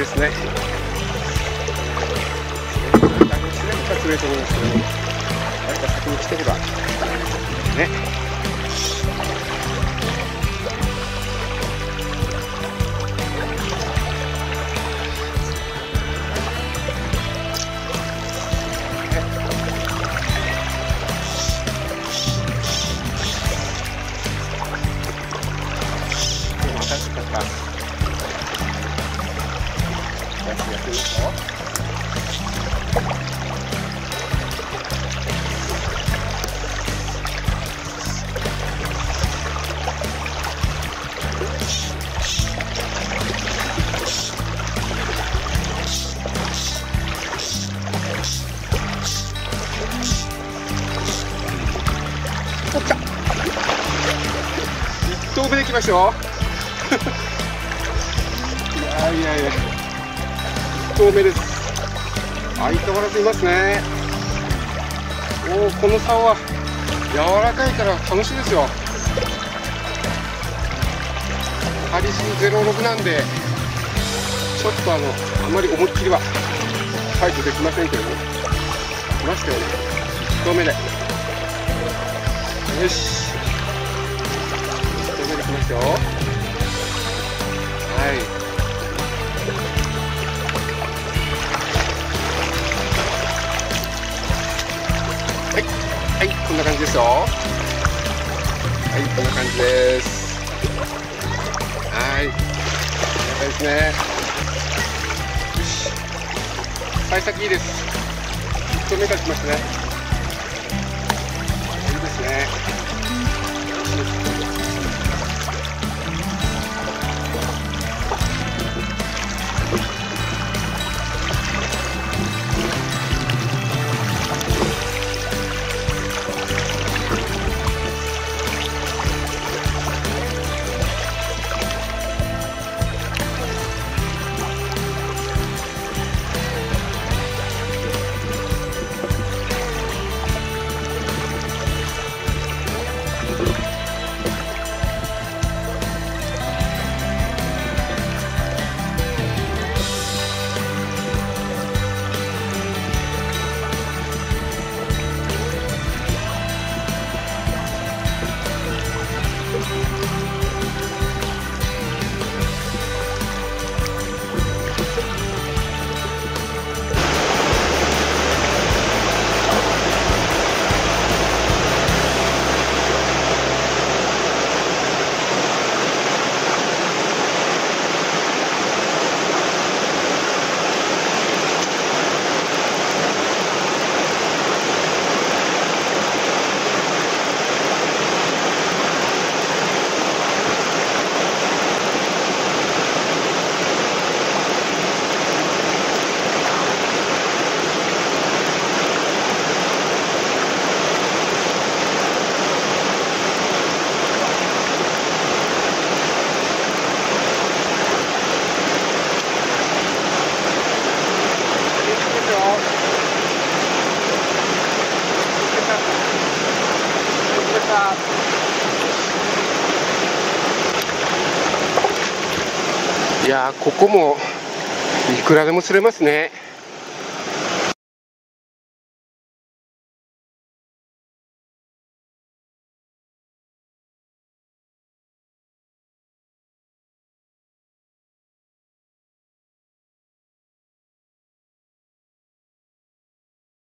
ですね。あの常に立つ上と思いますけど、誰か先に来てれば、ね。1投目できましたよ。いやいやいや。1投目です。相変わらずいますね。おおこの竿は柔らかいから楽しいですよ。ハリス06なんでちょっとあのあまり思いっきりはファイトできませんけども。来ましたよね。1投目で。よし。1投目できましたよ。はい。ですよ。はいこんな感じです。はい。こんな感じですね。よし。幸先いいです。1投目立ちましたね。いやここもいくらでも釣れますね。